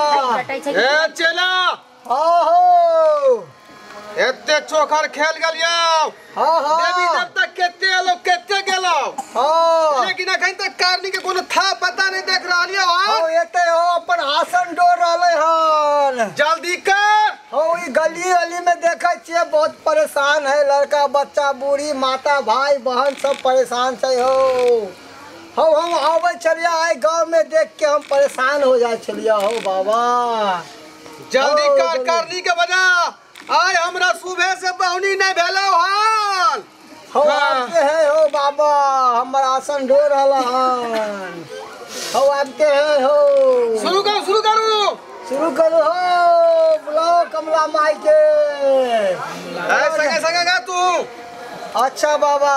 ए चला! आहो एते चोखर खेल गलियो। हाँ देवी हाँ देवता केते एलो केते गेलो? हाँ। लेकिन अखन तक कारनी के कोनो था पता नहीं देख रहलियो हो हाँ एते हो अपन आसन डोर रहले हन। जल्दी कर। हो ई गली गली में देखे छिए बहुत परेशान है लड़का बच्चा बूढ़ी माता भाई बहन सब परेशान छै हो। हो हम आवे छलिया आए गाँव में देख के हम परेशान हो जाए छलिया। हो बाबा। जल्दी कर। कारनी के बजा आय हमरा सुबह से बहुनी नहीं भेलो हाल हो हाँ। आपके है हो बाबा। हमर आसन डोर रहला हन। हो आपके है हो। शुरू करो शुरू करो। शुरू करो हो। बुलाओ कमला माई के। ए संगे संगे गा तू। अच्छा बाबा।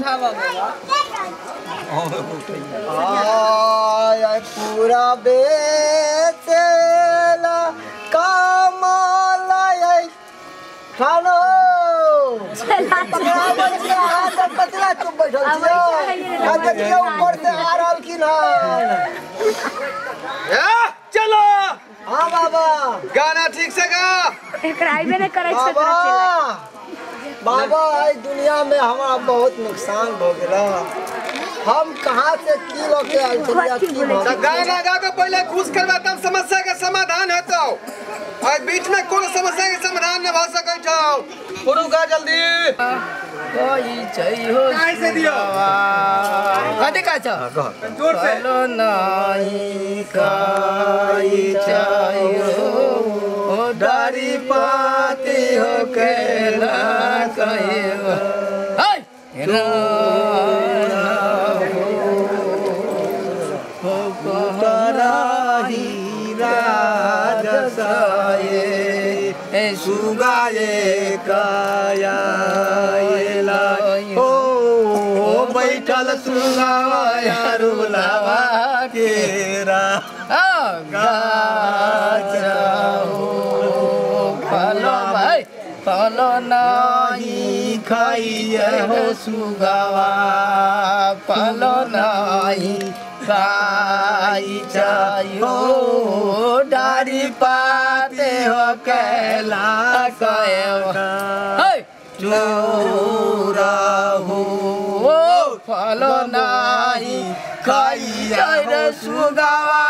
आय आय पूरा बेचेला कामला आय खानो। पकड़ा बच्चा हाथ में पतला चुप बैठल छियो ऊपर से आ रहल की ना चलो। हाँ बाबा गाना ठीक से गा। छै बाबा। बाबा आई दुनिया में हमारा बहुत नुकसान हो गया हम कहाँ से की लोग के की तो के पहले खुश करबा तब समस्या के समाधान हेतौ। और बीच में कोनो समस्या के समाधान न भ सकै छौ। शुरू गा जल्दी। कोई चाहिए काहे से दियो। का छ? ज़ोर से। नाही ओ डारी पाती हो हाय रो हो सुगाए कायाला हो बैठल सुगाया रुलावा केरा फलो नाही खाइए हो सुगावा फलो खाई चाहिए डारी पाते हो कैला कहे चोरा हो फलो खाइए रे सुगावा।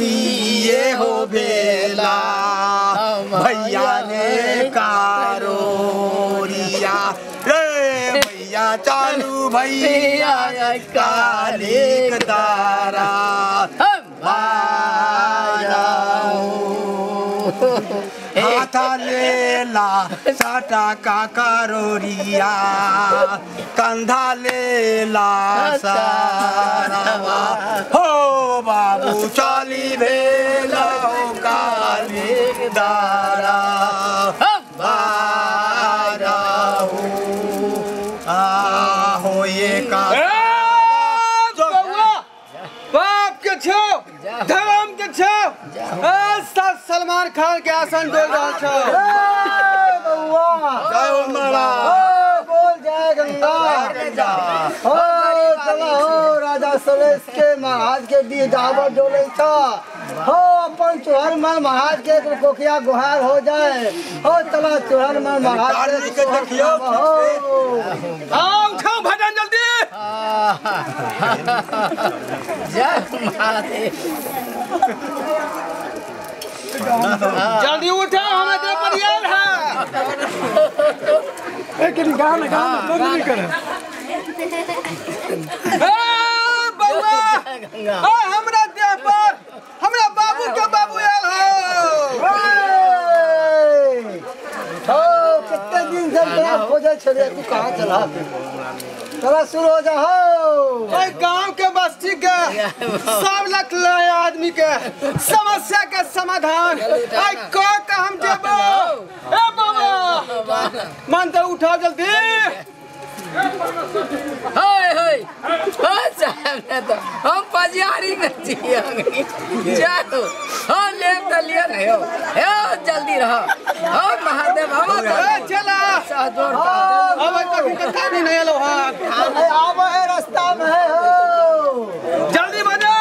ये हो भेला। भैया ने कारोरिया रे भैया चालू भैया कालिक तारा हाथा लेला साटा काकारोरिया कंधालेला कंधा लेला सारावा। हो बाबू चाली भेला हो काली दारा। सलमान खान के आसन डोल रहल छौ जय हो महाराज ओ, बोल जय गंगा। हो चला हो राजा सुरेश के महाराज के दी दावत डोले था। हो अपन चोहर मन महाराज के तो कोखिया गुहार हो जाए। हो चला चोहर मन महाराज के के देखियो। हो। आओ उठाओ भजन जल्दी। जय महादेव जल्दी उठाओ हमें तो परियार है। एक गाना गाना बंद नहीं ए, बउआ ओ हमरा देह पर हमरा बाबू के बाबू आयल हो। ए, हो कितने दिन से बड़ा खोजे छड़े तू कहाँ चला? चला शुरू हो जा हो। ओए गाँव के के सब लख लाए आदमी के समस्या के समाधान आई को का हम देबो ए बाबा। मन तो उठाओ जल्दी। होय होय। हो सामने तो हम पजियारी जियंगे चलो हो ले तो लिया नहीं हो। हो जल्दी रहो। हो महादेव चला। अब कथा नहीं नहीं लो हाँ रास्ता में हो जल्दी बजा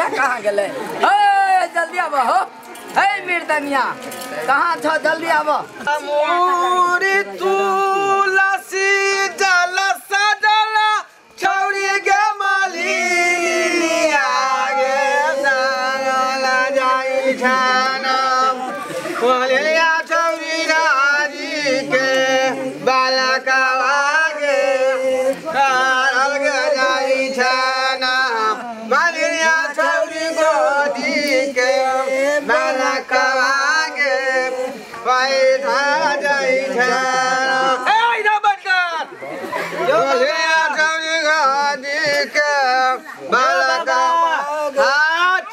हो कहाँ गए जल्दी आब हो। हे मिर्दनिया कहाँ छो जल्दी आबो मोरी तुलसी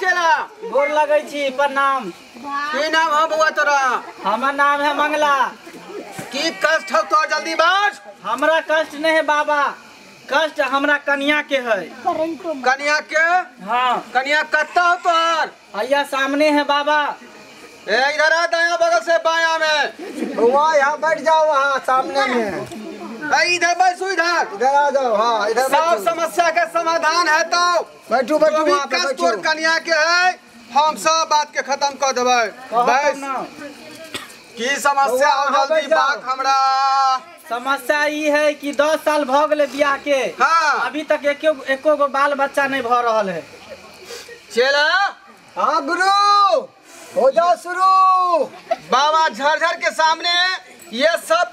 चला। गोर लगै छी प्रणाम। की नाम हो बउआ तोरा? हमर नाम है मंगला। की कष्ट हो तो जल्दी बाज? हमरा कष्ट नहीं है बाबा। कष्ट हमरा कन्या के है। कन्या के? हाँ। कन्या कत्ता हो तोहर भैया सामने है बाबा। ए इधर आ दाया बगल से बाया में। वहाँ यहाँ बैठ जाओ वहाँ सामने में। इधर बैसो इधर इधर आ जाओ हाँ इधर सब समस्या के समाधान है तो। बैठो बैठो भी वहाँ पे बैठो। कन्या के है हम सब बात के खत्म कर देबै। कहत बस। की समस्या हो जल्दी बात हमरा। समस्या ई है कि दस साल भ गेलै बियाह के। हाँ। अभी तक एको एको गो बाल बच्चा नहीं भ रहल है। चला। हाँ गुरु। हो जाओ शुरू। बाबा झरझर के सामने ये सब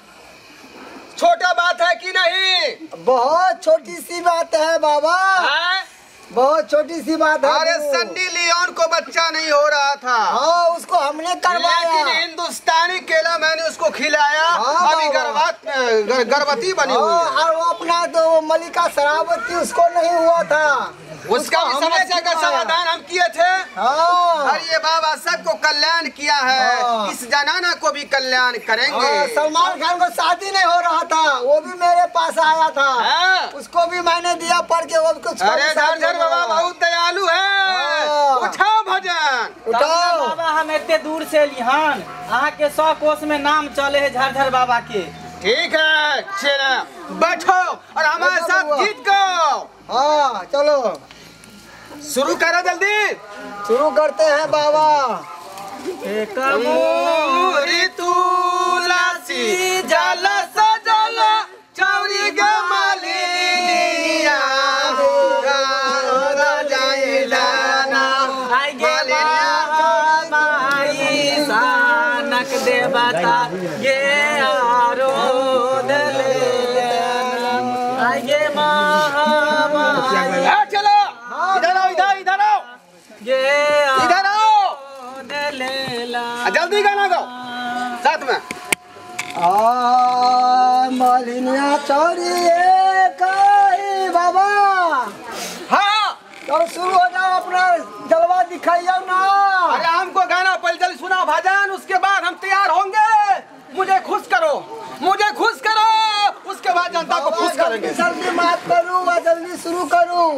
छोटा बात है कि नहीं? बहुत छोटी सी बात है बाबा। है? बहुत छोटी सी बात है अरे सन्नी लियोन को बच्चा नहीं हो रहा था। हाँ उसको हमने करवाया। लेकिन हिंदुस्तानी केला मैंने उसको खिलाया। हाँ, अभी। गर- गर्भवती बनी हुई हाँ, है। और वो अपना तो मलिका शरावती उसको नहीं हुआ था। उसका भी समस्या का समाधान हम किए थे। हाँ। और ये बाबा सबको कल्याण किया है। हाँ। इस जनाना को भी कल्याण हाँ, करेंगे सलमान खान को शादी नहीं हो रहा था वो भी मेरे पास आया था। हाँ। उसको भी मैंने दिया पढ़ के वो कुछ अरे झरझर बाबा बहुत दयालु है। हाँ। उठाओ भजन। उठाओ। बाबा हम एते दूर से एलिहन अहाँ के सौ कोष में नाम चले है झरझर बाबा के। ठीक है चलो। बैठो और हमारे साथ। गीत गाओ। हाँ चलो। शुरू करो जल्दी। शुरू करते हैं बाबा। एक मोरी तुलसी जल सजल चौरी मालिनिया। देवता आरो दले गे चलो इधर आओ इधर इधर आओ इधर आओ। जल्दी गाना गाओ। साथ में। आ मालिनिया चौरी बाबा। हाँ। चलो शुरू हो जाओ अपना जलवा दिखाइए ना। अरे हमको गाना पहले जल्दी सुना भजन उसके बाद हम तैयार होंगे। मुझे खुश करो मुझे खुश करो। उसके बाद जनता को खुश करेंगे। जल्दी मत करूँ जल्दी शुरू करूँ।